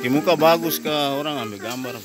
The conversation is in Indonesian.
Bikin muka bagus ke orang ambil gambar.